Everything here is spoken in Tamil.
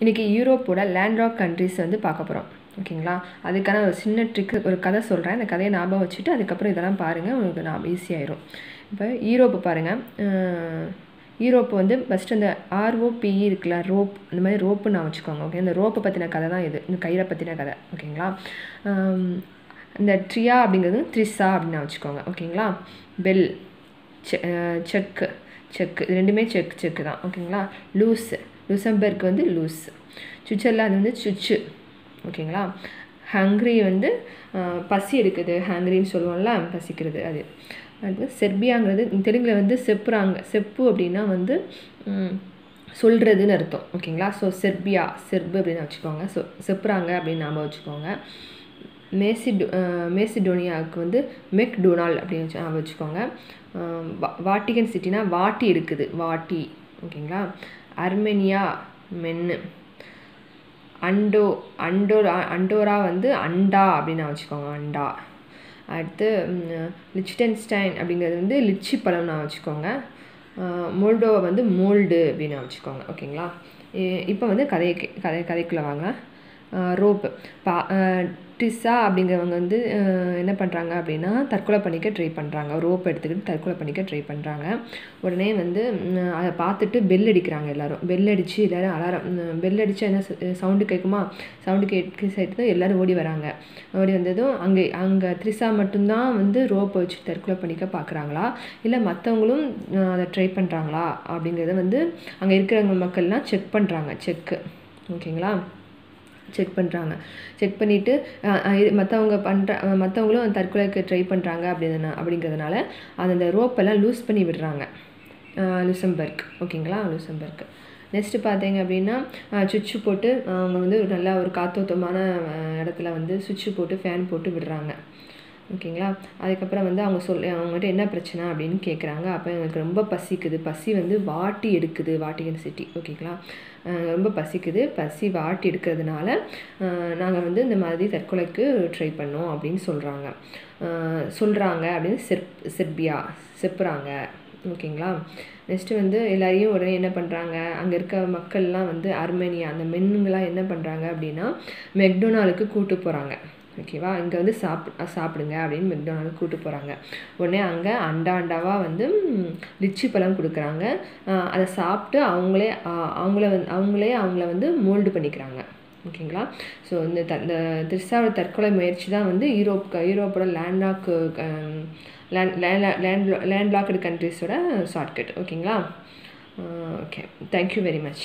இன்றைக்கி யூரோப்போட லேண்ட்லாக் கண்ட்ரிஸ் வந்து பார்க்க போகிறோம் ஓகேங்களா? அதுக்கான ஒரு சின்ன ட்ரிக்கு ஒரு கதை சொல்கிறேன் அந்த கதையை ஞாபகம் வச்சுட்டு அதுக்கப்புறம் இதெல்லாம் பாருங்கள் உங்களுக்கு நான் ஈஸியாயிரும் இப்போ யூரோப்பை பாருங்கள் யூரோப் வந்து ஃபஸ்ட்டு அந்த ஆர்ஓபிஇ இருக்குல்ல ரோப் இந்த மாதிரி ரோப்பு நான் வச்சுக்கோங்க. ஓகே இந்த ரோப்பை பற்றின கதை தான் இது. இந்த கயிறை பற்றின கதை. ஓகேங்களா? இந்த ட்ரியா அப்படிங்கிறது த்ரிஸா அப்படின்னு நான் வச்சுக்கோங்க. ஓகேங்களா? பெல் செ செக்கு செக்கு இது ரெண்டுமே செக் செக்கு தான். ஓகேங்களா? லூஸு லுசம்பர்க் வந்து லூஸ். சுவிட்சர்லாந்து வந்து சுச்சு. ஓகேங்களா? ஹங்க்ரி வந்து பசி எடுக்குது. ஹங்க்ரின்னு சொல்லுவோம்ல பசிக்கிறது அது. அடுத்து செர்பியாங்கிறது தெலுங்கில் வந்து செப்புறாங்க. செப்பு அப்படின்னா வந்து சொல்கிறதுன்னு அர்த்தம். ஓகேங்களா? ஸோ செர்பியா செர்பு அப்படின்னு வச்சுக்கோங்க. ஸோ செப்புறாங்க அப்படின்னு நாம் வச்சுக்கோங்க. மேசிடோ மேசிடோனியாவுக்கு வந்து மெக் டொனால் அப்படின்னு வச்சு ஞாபகம் வச்சுக்கோங்க. வாட்டிகன் சிட்டினா வாட்டி இருக்குது வாட்டி. ஓகேங்களா? அர்மேனியா மென்னு. அண்டோ அண்டோ அண்டோரா வந்து அண்டா அப்படின்னு வச்சுக்கோங்க அண்டா. அடுத்து லிச்சிடென்ஸ்டைன் அப்படிங்கிறது வந்து லிச்சி பழம் நான் வச்சுக்கோங்க. மோல்டோவை வந்து மோல்டு அப்படின்னு வச்சுக்கோங்க. ஓகேங்களா? இப்போ வந்து கதை கதை கதைக்குள்ளே வாங்க. ரோப் பா டிஸ்ஸா அப்படிங்கிறவங்க வந்து என்ன பண்ணுறாங்க அப்படின்னா தற்கொலை பண்ணிக்க ட்ரை பண்ணுறாங்க ரோப் எடுத்துக்கிட்டு தற்கொலை பண்ணிக்க ட்ரை பண்ணுறாங்க உடனே வந்து அதை பார்த்துட்டு பெல் அடிக்கிறாங்க எல்லோரும். பெல் அடித்து எல்லோரும் அலாரம் பெல் அடித்தா என்ன சவுண்டு கேட்குமா சவுண்டு கேட்க சேர்த்து எல்லோரும் ஓடி வராங்க. ஓடி வந்ததும் அங்கே அங்கே த்ரிஷா மட்டும்தான் வந்து ரோப்பை வச்சு தற்கொலை பண்ணிக்க பார்க்குறாங்களா? இல்லை மற்றவங்களும் அதை ட்ரை பண்ணுறாங்களா அப்படிங்கிறத வந்து அங்கே இருக்கிறவங்க மக்கள்லாம் செக் பண்ணுறாங்க செக்கு ஓகேங்களா? செக் பண்ணுறாங்க செக் பண்ணிவிட்டு மற்றவங்க பண்ணுற மற்றவங்களும் தற்கொலைக்கு ட்ரை பண்ணுறாங்க அப்படின்னா அப்படிங்கிறதுனால அந்த ரோப்பெல்லாம் லூஸ் பண்ணி விடுறாங்க. லுசம்பர்க் ஓகேங்களா லுசம்பர்க் நெக்ஸ்ட்டு பார்த்தீங்க அப்படின்னா சுவிட்சு போட்டு அவங்க வந்து நல்லா ஒரு காத்தோத்தமான இடத்துல வந்து சுவிட்சு போட்டு ஃபேன் போட்டு விடுறாங்க. ஓகேங்களா? அதுக்கப்புறம் வந்து அவங்க சொல் அவங்ககிட்ட என்ன பிரச்சனை அப்படின்னு கேட்குறாங்க அப்போ எனக்கு ரொம்ப பசிக்குது. பசி வந்து வாட்டி எடுக்குது வாட்டிகன் சிட்டி. ஓகேங்களா? ரொம்ப பசிக்குது. பசி வாட்டி எடுக்கிறதுனால நாங்கள் வந்து இந்த மாதிரி தற்கொலைக்கு ட்ரை பண்ணோம் அப்படின்னு சொல்கிறாங்க சொல்கிறாங்க அப்படின்னு செப் செர்பியா செப்புறாங்க. ஓகேங்களா? நெக்ஸ்ட்டு வந்து எல்லாரையும் உடனே என்ன பண்ணுறாங்க அங்கே இருக்க மக்கள்லாம் வந்து அர்மேனியா அந்த மென்னுங்களாம் என்ன பண்ணுறாங்க அப்படின்னா மெக்டொனாலுக்கு கூட்டு போகிறாங்க ஓகேவா இங்கே வந்து சாப் சாப்பிடுங்க அப்படின்னு மெக்டொனால்டு கூப்பிட்டு போகிறாங்க உடனே அங்கே அண்டா அண்டாவாக வந்து லிச்சி பழம் கொடுக்குறாங்க. அதை சாப்பிட்டு அவங்களே அவங்கள வந் அவங்களே அவங்கள வந்து மோல்டு பண்ணிக்கிறாங்க. ஓகேங்களா ஸோ இந்த த இந்த திரிசாவோட தற்கொலை முயற்சி தான் வந்து யூரோப் யூரோப்போட லேண்ட்லாக்கு லேண்ட் லேண்ட் லேண்ட்லாக்டு கண்ட்ரிஸோட ஷார்ட்கட் ஓகேங்களா okay thank you very much